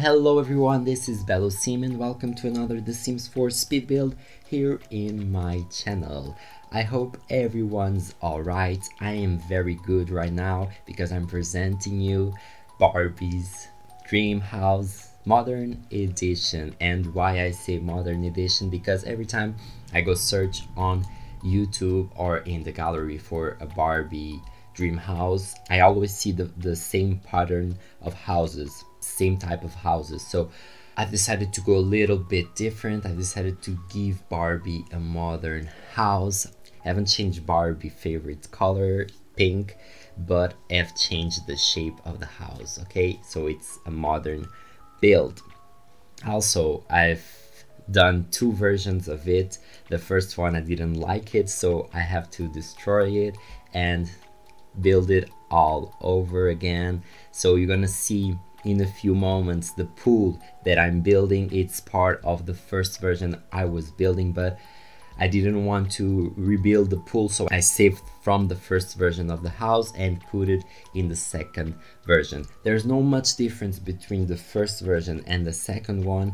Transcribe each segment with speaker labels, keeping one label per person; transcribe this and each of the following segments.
Speaker 1: Hello, everyone, this is Bellusim and welcome to another The Sims 4 speed build here in my channel. I hope everyone's alright. I am very good right now because I'm presenting you Barbie's Dream House Modern Edition. And why I say Modern Edition because every time I go search on YouTube or in the gallery for a Barbie dream house, I always see the, the same pattern of houses same type of houses. So I decided to go a little bit different. I decided to give Barbie a modern house. I haven't changed Barbie favorite color, pink, but I've changed the shape of the house, okay? So it's a modern build. Also, I've done two versions of it. The first one I didn't like it, so I have to destroy it and build it all over again. So you're gonna see in a few moments the pool that I'm building it's part of the first version I was building but I didn't want to rebuild the pool so I saved from the first version of the house and put it in the second version. There's no much difference between the first version and the second one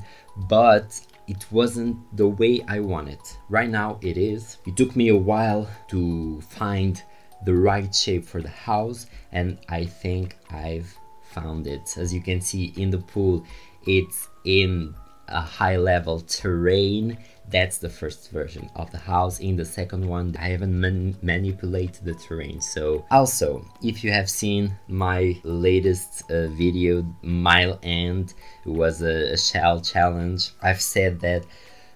Speaker 1: but it wasn't the way I wanted right now it is. It took me a while to find the right shape for the house and I think I've found it. As you can see in the pool, it's in a high level terrain. That's the first version of the house. In the second one, I haven't man manipulated the terrain. So also, if you have seen my latest uh, video, Mile End, was a, a shell challenge, I've said that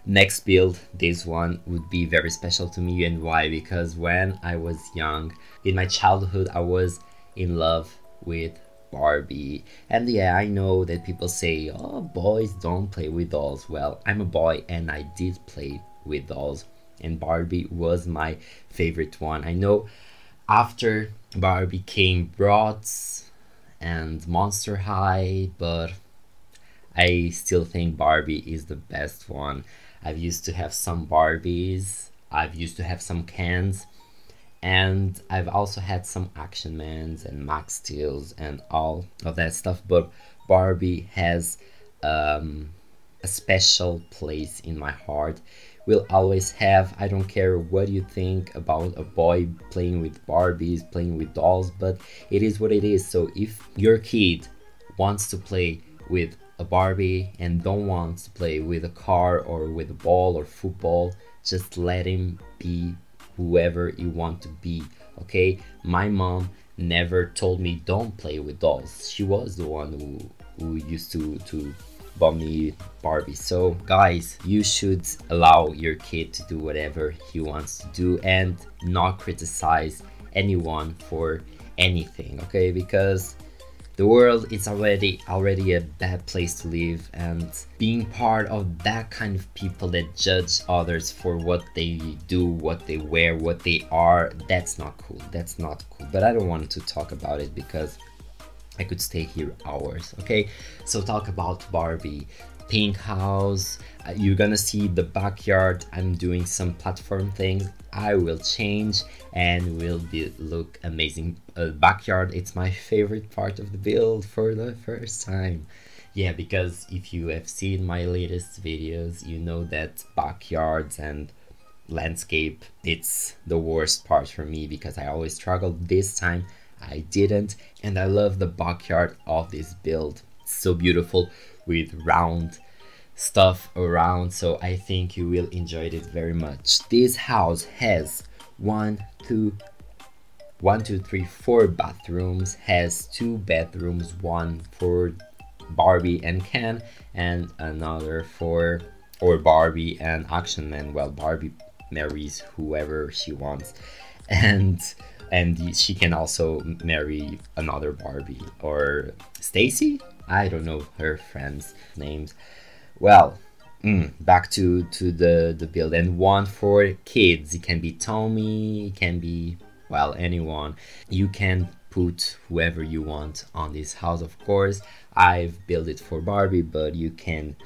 Speaker 1: next build this one would be very special to me and why because when i was young in my childhood i was in love with Barbie. And yeah, I know that people say, oh, boys don't play with dolls. Well, I'm a boy and I did play with dolls, and Barbie was my favorite one. I know after Barbie came Bratz and Monster High, but I still think Barbie is the best one. I've used to have some Barbies, I've used to have some Kens, and I've also had some Action Mans and Max Steels and all of that stuff. But Barbie has um, a special place in my heart. Will always have. I don't care what you think about a boy playing with Barbies, playing with dolls, but it is what it is. So if your kid wants to play with a Barbie and don't want to play with a car or with a ball or football, just let him be whoever you want to be okay? My mom never told me don't play with dolls. She was the one who who used to to buy me barbie. So guys you should allow your kid to do whatever he wants to do and not criticize anyone for anything okay? Because the world is already already a bad place to live and being part of that kind of people that judge others for what they do what they wear what they are that's not cool. That's not cool. But i don't want to talk about it because I could stay here hours, okay? So talk about Barbie pink house. Uh, you're gonna see the backyard. I'm doing some platform things. I will change and will be look amazing. Uh, backyard, it's my favorite part of the build for the first time. Yeah, because if you have seen my latest videos, you know that backyards and landscape, it's the worst part for me because I always struggle. This time I didn't and I love the backyard of this build. So beautiful with round stuff around so I think you will enjoy it very much. This house has one, two, one, two, three, four bathrooms, has two bedrooms, one for Barbie and Ken and another for or Barbie and Action Man. Well, Barbie marries whoever she wants and and she can also marry another Barbie or Stacy I don't know her friends' names. Well, mm, back to to the the build and one for kids. It can be Tommy, it can be well anyone. You can put whoever you want on this house. Of course, I've built it for Barbie, but you can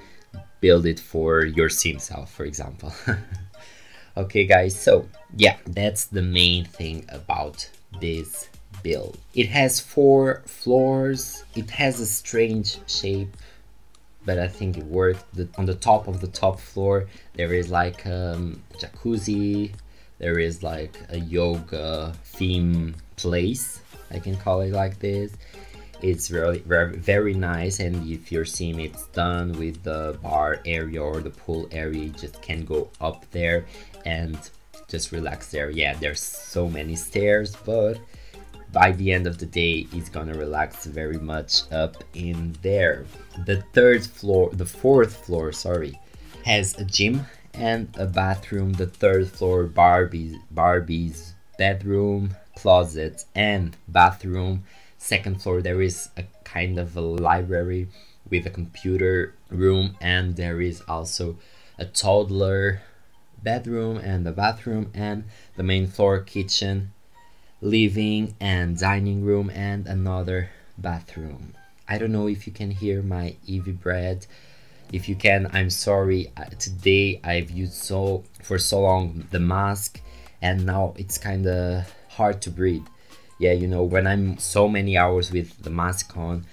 Speaker 1: build it for your sim self, for example. okay, guys. So yeah, that's the main thing about this build. It has four floors, it has a strange shape, but I think it worked. The, on the top of the top floor, there is like um, jacuzzi, there is like a yoga theme place, I can call it like this. It's really very, very nice, and if you're seeing it's done with the bar area or the pool area, you just can go up there and just relax there. Yeah, there's so many stairs, but by the end of the day he's gonna relax very much up in there. The third floor the fourth floor sorry has a gym and a bathroom. The third floor barbie's barbie's bedroom closet and bathroom. Second floor there is a kind of a library with a computer room and there is also a toddler bedroom and a bathroom and the main floor kitchen living and dining room and another bathroom. I don't know if you can hear my Eevee bread. If you can, I'm sorry. Today I've used so for so long the mask and now it's kind of hard to breathe. Yeah, you know, when I'm so many hours with the mask on,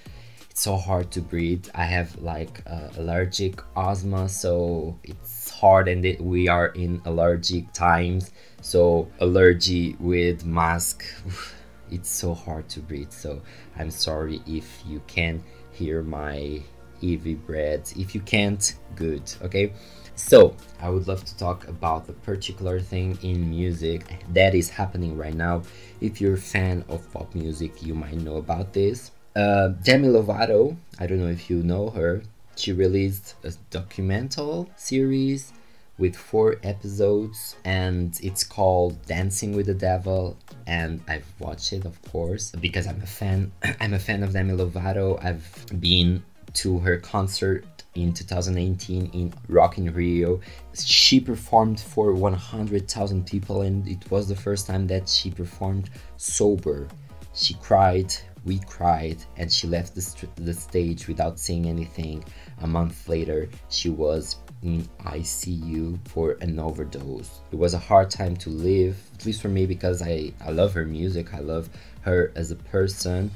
Speaker 1: it's so hard to breathe. I have like uh, allergic asthma, so it's hard and we are in allergic times. So allergy with mask it's so hard to breathe. So i'm sorry if you can hear my Eevee bread if you can't good okay? So i would love to talk about the particular thing in music that is happening right now. If you're a fan of pop music you might know about this. Uh, demi lovato i don't know if you know her she released a documental series with four episodes and it's called Dancing with the Devil and I've watched it of course because I'm a fan I'm a fan of Demi Lovato I've been to her concert in 2018 in Rock in Rio. She performed for 100,000 people and it was the first time that she performed sober. She cried, we cried, and she left the, the stage without saying anything. A month later, she was in ICU for an overdose. It was a hard time to live, at least for me, because I, I love her music, I love her as a person,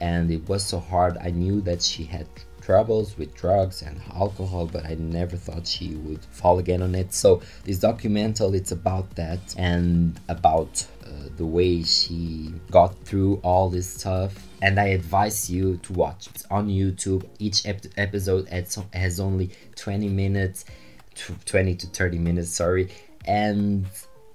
Speaker 1: and it was so hard. I knew that she had troubles with drugs and alcohol but i never thought she would fall again on it. So this documental it's about that and about uh, the way she got through all this stuff. And i advise you to watch. It's on youtube. Each ep episode has only 20 minutes 20 to 30 minutes sorry. And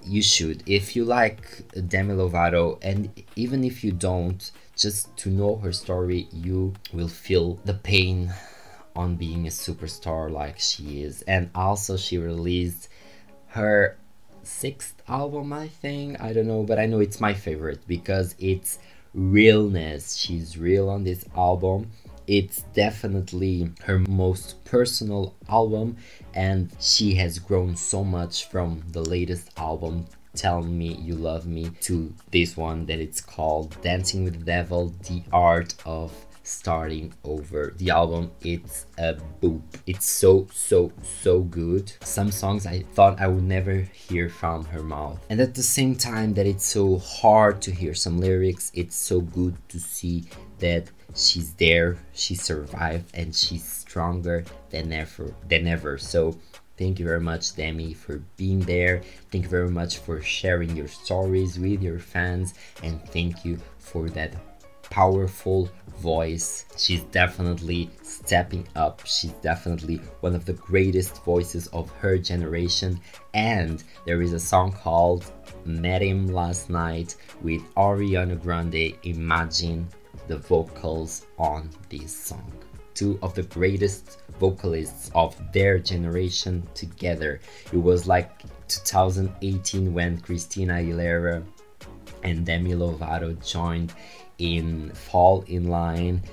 Speaker 1: you should. If you like demi lovato and even if you don't just to know her story you will feel the pain on being a superstar like she is. And also she released her sixth album i think. I don't know but i know it's my favorite because it's realness. She's real on this album. It's definitely her most personal album and she has grown so much from the latest album Tell Me You Love Me to this one that it's called Dancing with the Devil The Art of starting over. The album it's a boop. It's so so so good. Some songs i thought i would never hear from her mouth. And at the same time that it's so hard to hear some lyrics it's so good to see that she's there she survived and she's stronger than ever than ever. So Thank you very much, Demi, for being there. Thank you very much for sharing your stories with your fans. And thank you for that powerful voice. She's definitely stepping up. She's definitely one of the greatest voices of her generation. And there is a song called Met Him Last Night with Ariana Grande. Imagine the vocals on this song. Two of the greatest vocalists of their generation together. It was like 2018 when Christina Aguilera and Demi Lovato joined in Fall in Line.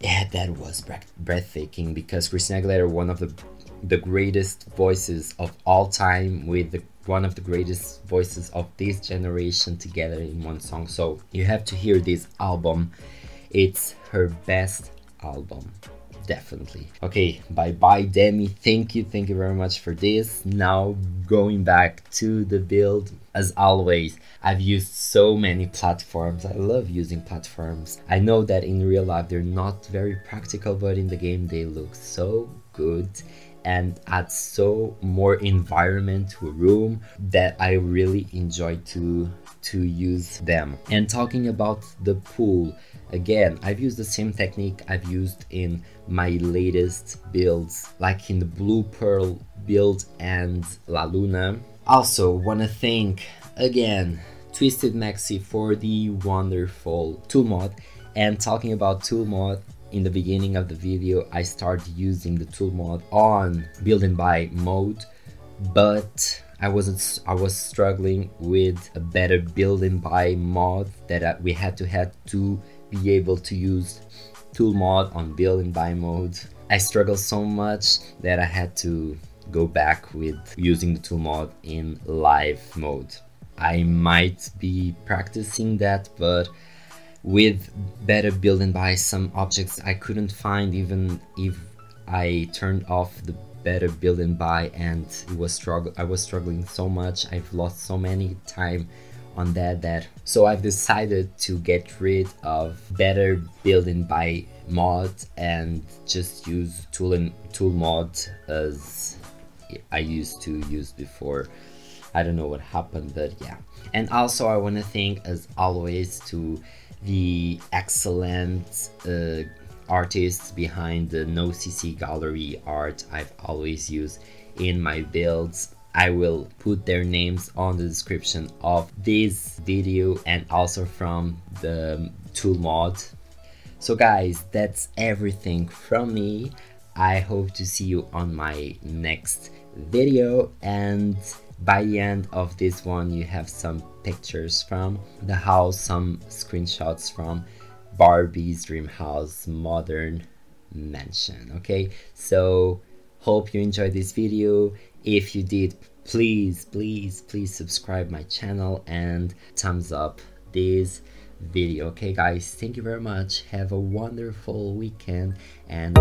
Speaker 1: Yeah, that was breathtaking because Christina Aguilera, one of the the greatest voices of all time, with the, one of the greatest voices of this generation together in one song. So you have to hear this album. It's her best album definitely. Okay, bye bye Demi, thank you, thank you very much for this. Now going back to the build, as always, I've used so many platforms. I love using platforms. I know that in real life they're not very practical, but in the game they look so good and add so more environment to a room that I really enjoy to to use them. And talking about the pool, again, I've used the same technique I've used in my latest builds, like in the Blue Pearl build and La Luna. Also, wanna thank again TwistedMexi for the wonderful tool mod. And talking about tool mod, in the beginning of the video I started using the tool mod on building by mode but I wasn't I was struggling with a better building by mod that uh, we had to had to be able to use tool mod on building by mode I struggled so much that I had to go back with using the tool mod in live mode. I might be practicing that but with better building by some objects I couldn't find even if I turned off the better building by and it was struggle I was struggling so much. I've lost so many time on that that so I've decided to get rid of better building by mod and just use tool and tool mod as I used to use before. I don't know what happened but yeah. And also I want to thank as always to the excellent uh, artists behind the NoCC gallery art I've always used in my builds. I will put their names on the description of this video and also from the tool mod. So guys, that's everything from me. I hope to see you on my next video and by the end of this one you have some pictures from the house some screenshots from barbie's dream house modern mansion okay? So hope you enjoyed this video. If you did please please please subscribe my channel and thumbs up this video okay guys? Thank you very much. Have a wonderful weekend and